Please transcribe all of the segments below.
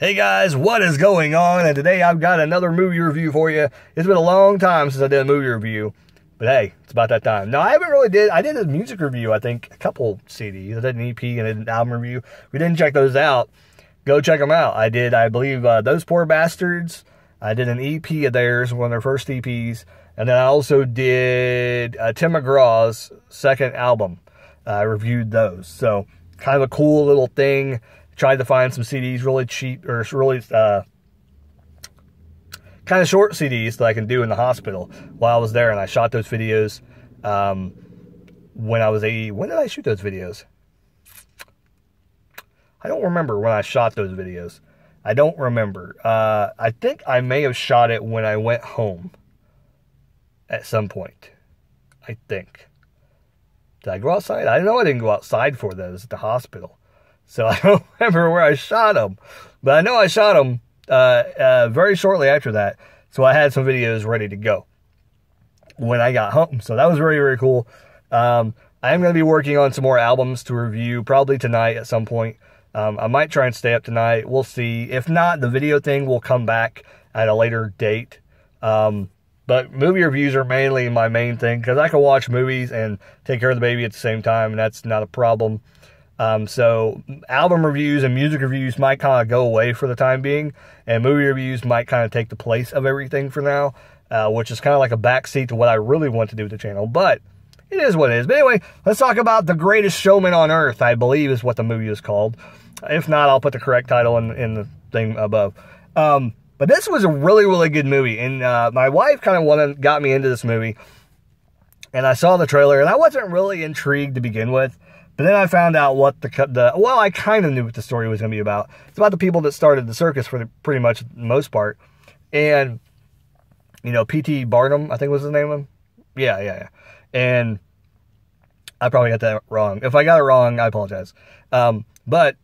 Hey guys, what is going on? And today I've got another movie review for you. It's been a long time since I did a movie review, but hey, it's about that time. No, I haven't really did. I did a music review. I think a couple CDs. I did an EP and an album review. We didn't check those out. Go check them out. I did. I believe uh, those poor bastards. I did an EP of theirs, one of their first EPs, and then I also did uh, Tim McGraw's second album. I reviewed those. So kind of a cool little thing tried to find some CDs really cheap or really uh, kind of short CDs that I can do in the hospital while I was there, and I shot those videos um, when I was a. When did I shoot those videos? I don't remember when I shot those videos. I don't remember. Uh, I think I may have shot it when I went home at some point. I think. Did I go outside? I know I didn't go outside for those at the hospital. So I don't remember where I shot them, but I know I shot them uh, uh, very shortly after that. So I had some videos ready to go when I got home. So that was very, very cool. Um, I am going to be working on some more albums to review probably tonight at some point. Um, I might try and stay up tonight. We'll see. If not, the video thing will come back at a later date. Um, but movie reviews are mainly my main thing because I can watch movies and take care of the baby at the same time, and that's not a problem. Um, so album reviews and music reviews might kind of go away for the time being, and movie reviews might kind of take the place of everything for now, uh, which is kind of like a backseat to what I really want to do with the channel. But it is what it is. But anyway, let's talk about The Greatest Showman on Earth, I believe is what the movie is called. If not, I'll put the correct title in, in the thing above. Um, but this was a really, really good movie. And uh, my wife kind of wanted, got me into this movie. And I saw the trailer, and I wasn't really intrigued to begin with. But then I found out what the, the well, I kind of knew what the story was going to be about. It's about the people that started the circus for the, pretty much the most part. And, you know, P.T. Barnum, I think was his name. Of him. Yeah, yeah, yeah. And I probably got that wrong. If I got it wrong, I apologize. Um, but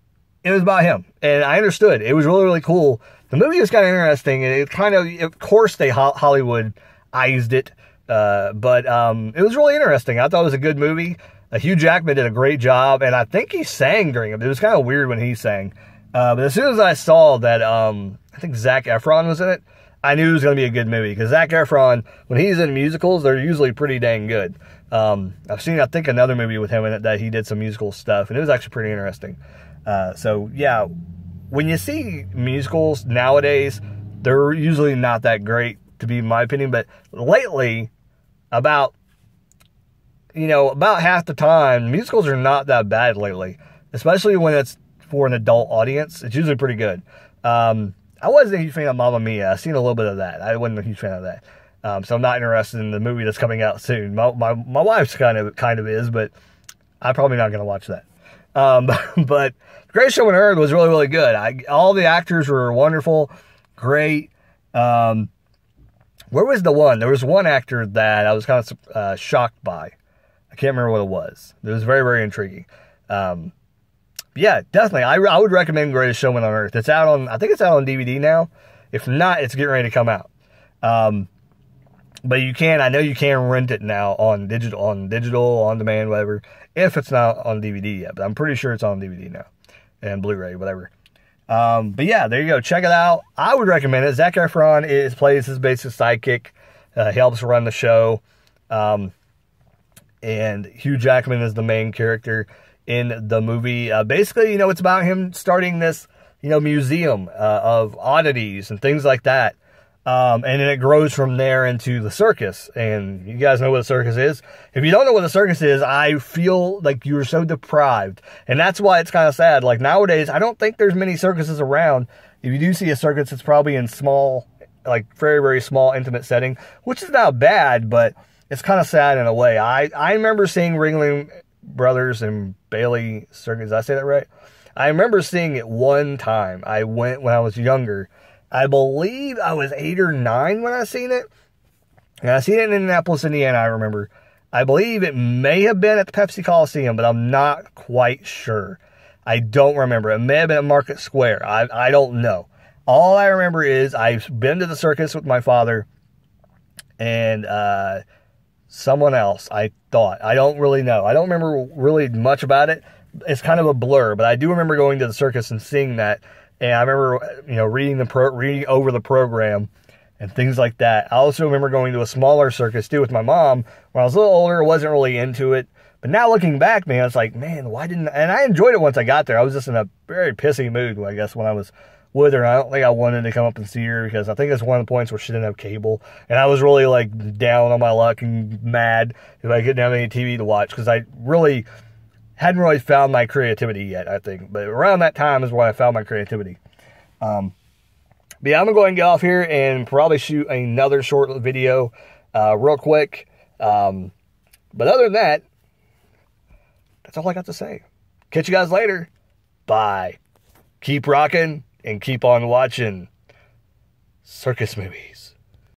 it was about him. And I understood. It was really, really cool. The movie was kind of interesting. It kind of, of course, they Hollywoodized it. Uh, but um, it was really interesting. I thought it was a good movie. Uh, Hugh Jackman did a great job, and I think he sang during it. It was kind of weird when he sang. Uh, but as soon as I saw that, um, I think Zac Efron was in it, I knew it was going to be a good movie because Zac Efron, when he's in musicals, they're usually pretty dang good. Um, I've seen, I think, another movie with him in it that he did some musical stuff, and it was actually pretty interesting. Uh, so, yeah, when you see musicals nowadays, they're usually not that great, to be my opinion. But lately, about you know, about half the time, musicals are not that bad lately, especially when it's for an adult audience. It's usually pretty good. Um, I wasn't a huge fan of Mamma Mia. I've seen a little bit of that. I wasn't a huge fan of that. Um, so I'm not interested in the movie that's coming out soon. My, my, my wife's kind of kind of is, but I'm probably not going to watch that. Um, but Great Show on Earth was really, really good. I, all the actors were wonderful, great. Um, where was the one? There was one actor that I was kind of uh, shocked by. I can't remember what it was. It was very, very intriguing. Um, yeah, definitely. I, I would recommend Greatest Showman on Earth. It's out on, I think it's out on DVD now. If not, it's getting ready to come out. Um, but you can, I know you can rent it now on digital, on digital, on demand, whatever. If it's not on DVD yet, but I'm pretty sure it's on DVD now and Blu-ray, whatever. Um, but yeah, there you go. Check it out. I would recommend it. Zac Efron is plays his basic sidekick. Uh, he helps run the show. Um, and Hugh Jackman is the main character in the movie. Uh, basically, you know, it's about him starting this, you know, museum uh, of oddities and things like that. Um, and then it grows from there into the circus. And you guys know what a circus is. If you don't know what a circus is, I feel like you're so deprived. And that's why it's kind of sad. Like nowadays, I don't think there's many circuses around. If you do see a circus, it's probably in small, like very, very small, intimate setting, which is not bad, but it's kind of sad in a way. I, I remember seeing Ringling Brothers and Bailey Circus. Did I say that right? I remember seeing it one time. I went when I was younger. I believe I was eight or nine when I seen it. And I seen it in Indianapolis, Indiana, I remember. I believe it may have been at the Pepsi Coliseum, but I'm not quite sure. I don't remember. It may have been at Market Square. I, I don't know. All I remember is I've been to the circus with my father, and uh, someone else, I thought. I don't really know. I don't remember really much about it. It's kind of a blur, but I do remember going to the circus and seeing that. And I remember, you know, reading the pro, reading over the program and things like that. I also remember going to a smaller circus too with my mom when I was a little older. wasn't really into it, but now looking back, man, it's like, man, why didn't? And I enjoyed it once I got there. I was just in a very pissy mood, I guess, when I was with her. And I don't think I wanted to come up and see her because I think it's one of the points where she didn't have cable, and I was really like down on my luck and mad if I didn't have any TV to watch because I really hadn't really found my creativity yet. I think, but around that time is where I found my creativity. Um, but yeah, I'm gonna go ahead and get off here and probably shoot another short video, uh, real quick. Um, but other than that, that's all I got to say. Catch you guys later. Bye. Keep rocking and keep on watching circus movies.